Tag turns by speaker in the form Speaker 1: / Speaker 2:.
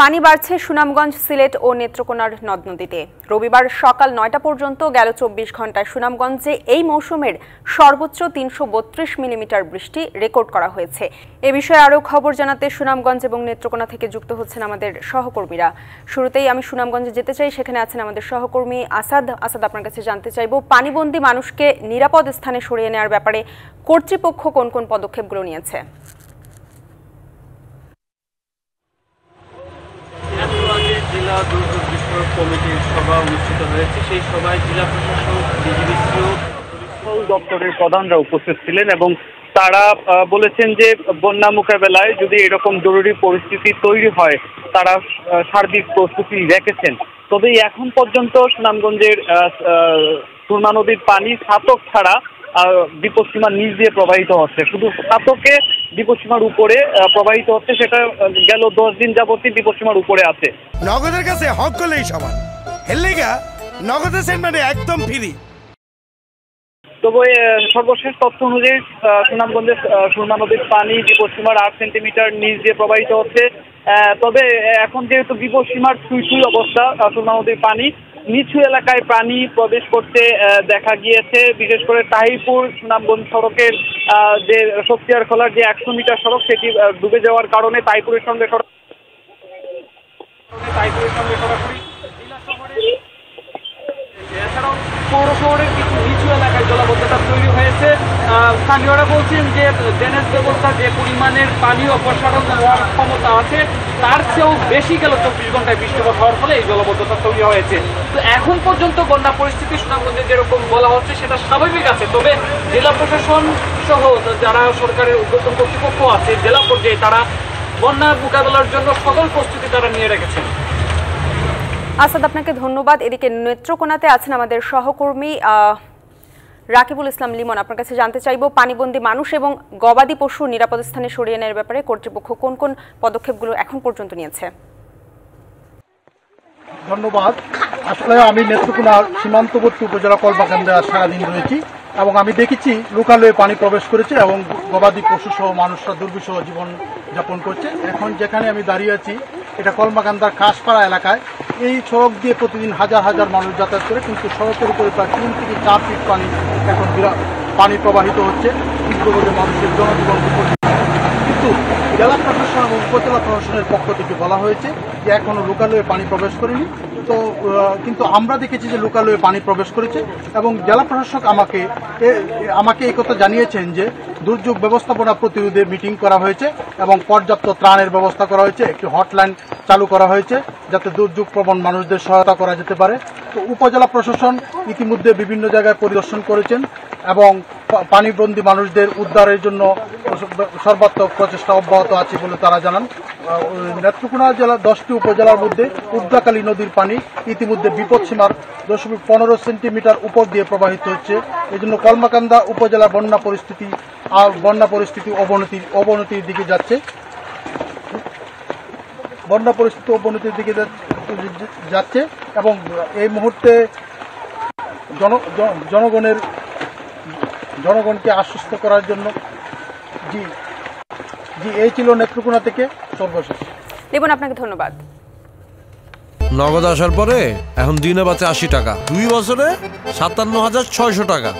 Speaker 1: পানি বাড়ছে সুনামগঞ্জ, সিলেট ও নেত্রকোনার নদ নদীতে। রবিবার সকাল নয়টা পর্যন্ত গেল চব্বিশ ঘন্টায় সুনামগঞ্জে এই মৌসুমের সর্বোচ্চ তিনশো বত্রিশ মিলিমিটার বৃষ্টি রেকর্ড করা হয়েছে। এ বিষয়ে আরও খবর জানাতে সুনামগঞ্জ এবং নেত্রকোনা থেকে যুক্ত হচ্ছেন আমাদের সহকর্মীরা। শুরুতেই আমি সুনামগঞ্জে যেতে চাই, সেখানে আছেন আমাদের সহকর্মী আসাদ। আসাদ, আপনার কাছে জানতে চাইব, পানিবন্দী মানুষকে নিরাপদ স্থানে সরিয়ে নেওয়ার ব্যাপারে কর্তৃপক্ষ কোন কোন পদক্ষেপগুলো নিয়েছে
Speaker 2: একটু আগে জেলা দুর্যোগ বিস্ফোরক কমিটির সভা অনুষ্ঠিত হয়েছে। সেই সভায় জেলা প্রশাসক দপ্তরের প্রধানরা উপস্থিত ছিলেন এবং তারা বলেছেন যে বন্যা মোকাবেলায় যদি এরকম জরুরি পরিস্থিতি তৈরি হয়, তারা সার্বিক প্রস্তুতি রেখেছেন। তবে এখন পর্যন্ত সুনামগঞ্জের সুরমা নদীর পানি ছাতক ছাড়া বিপদসীমার নিচ দিয়ে প্রবাহিত হচ্ছে। শুধু ছাতকে বিপদসীমার উপরে প্রবাহিত হচ্ছে সেটা গেল দশ দিন যাবতই বিপদসীমার উপরে আছে।
Speaker 3: নগদের কাছে হক করলেই সমান। হেললেগা নগদের সেন্টারে একদম ফ্রি।
Speaker 2: তবে সর্বশেষ তথ্য অনুযায়ী সুনামগঞ্জের সুরমা নদীর পানি বিপদসীমার আট সেন্টিমিটার নিচ দিয়ে প্রবাহিত হচ্ছে। আহ, তবে এখন যেহেতু বিপদসীমার ছুঁই ছুঁই অবস্থা সুরমা নদীর পানি নিচু এলাকায় পানি প্রবেশ করতে দেখা গিয়েছে। বিশেষ করে তাহিরপুর সুনামগঞ্জ সড়কের যে শক্তিয়ার খোলার যে একশো মিটার সড়ক সেটি ডুবে যাওয়ার কারণে তাইপুরের সঙ্গে সড়ক তাইপুরের সঙ্গে সরাসরি এছাড়াও পৌর শহরের কিছু নিচু এলাকায় জলাবদ্ধতা তৈরি হয়েছে। স্থানীয়রা বলছেন যে ড্রেনেজ ব্যবস্থা, যে পরিমাণের পানি অপসারণ হওয়ার ক্ষমতা আছে, তার চেয়েও বেশি গেল চব্বিশ ঘন্টায় বৃষ্টিপাত হওয়ার ফলে এই জলাবদ্ধতা তৈরি হয়েছে। তো এখন পর্যন্ত বন্যা পরিস্থিতি সুনামগঞ্জে যেরকম বলা হচ্ছে, সেটা স্বাভাবিক আছে। তবে জেলা প্রশাসন সহ যারা সরকারের উদ্যোতন কর্তৃপক্ষ আছে, জেলা পর্যায়ে তারা বন্যা মোকাবেলার জন্য সকল প্রস্তুতি তারা নিয়ে রেখেছেন।
Speaker 1: আসাদ, আপনাকে ধন্যবাদ। এদিকে নেত্রকোনাতে আছেন আমাদের সহকর্মী রাকিবুল ইসলাম লিমন। আপনার কাছে জানতে চাইব, পানিবন্দী মানুষ এবং গবাদি পশু নিরাপদ স্থানে সরিয়ে নেওয়ার ব্যাপারে কর্তৃপক্ষ কোন কোন পদক্ষেপগুলো এখন পর্যন্ত নিয়েছে?
Speaker 4: ধন্যবাদ। আসলে আমি নেত্রকোনা সীমান্তবর্তী উপজেলা কলবাগান্দে সারাদিন রয়েছি এবং আমি দেখেছি লোকালয়ে পানি প্রবেশ করেছে এবং গবাদি পশু সহ মানুষরা দুর্বিষহ জীবন যাপন করছে। এখন যেখানে আমি দাঁড়িয়ে আছি, এটা কলমাকান্দার কাশপাড়া এলাকায়। এই সড়ক দিয়ে প্রতিদিন হাজার হাজার মানুষ যাতায়াত করে, কিন্তু সড়কের উপরে প্রায় তিন থেকে চার ফিট পানি এখন পানি প্রবাহিত হচ্ছে। তীব্রভাবে মানুষের জনজীবন কিন্তু জেলা প্রশাসন এবং উপজেলা প্রশাসনের পক্ষ থেকে বলা হয়েছে যে এখনও লোকালয়ে পানি প্রবেশ করেনি। তো কিন্তু আমরা দেখেছি যে লোকালয়ে পানি প্রবেশ করেছে এবং জেলা প্রশাসক আমাকে আমাকে এই কথা জানিয়েছেন যে দুর্যোগ ব্যবস্থাপনা প্রতিরোধে মিটিং করা হয়েছে এবং পর্যাপ্ত ত্রাণের ব্যবস্থা করা হয়েছে, একটি হটলাইন চালু করা হয়েছে যাতে দুর্যোগ প্রবণ মানুষদের সহায়তা করা যেতে পারে। তো, উপজেলা প্রশাসন ইতিমধ্যে বিভিন্ন জায়গায় পরিদর্শন করেছেন এবং পানিবন্দী মানুষদের উদ্ধারের জন্য সর্বাত্মক প্রচেষ্টা অব্যাহত আছে বলে তারা জানান। নেত্রকোনা জেলার দশটি উপজেলার মধ্যে উদ্রাকালী নদীর পানি ইতিমধ্যে বিপদসীমার দশমিক পনেরো সেন্টিমিটার উপর দিয়ে প্রবাহিত হচ্ছে। এই জন্য কলমাকান্দা উপজেলা বন্যা পরিস্থিতি আর বন্যা পরিস্থিতি অবনতি, অবনতির দিকে যাচ্ছে। বন্যা পরিস্থিতি অবনতির দিকে যাচ্ছে এবং এই মুহূর্তে জন জন- জনগণের জনগণকে আশ্বস্ত করার জন্য জি জি এই ছিল নেত্রকোনা থেকে সর্বশেষ।
Speaker 1: লিমন আপনাকে ধন্যবাদ।
Speaker 5: নগদ আসার পরে এখন দিনে বাঁচে আশি টাকা। দুই বছরে সাতান্ন হাজার ছয়শো টাকা।